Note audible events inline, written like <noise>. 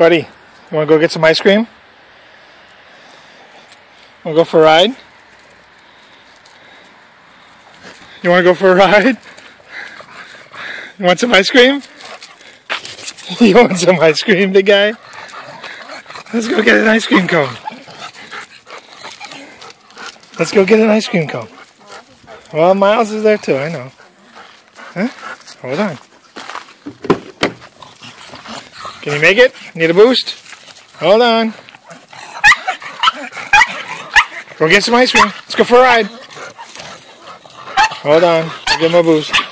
Buddy, you want to go get some ice cream? Want to go for a ride? You want to go for a <laughs> ride? You want some ice cream? <laughs> You want some ice cream, big guy? Let's go get an ice cream cone. Let's go get an ice cream cone. Well, Miles is there too, I know. Huh? Hold on. Can you make it? Need a boost? Hold on. Go get some ice cream. Let's go for a ride. Hold on. I'll give him a boost.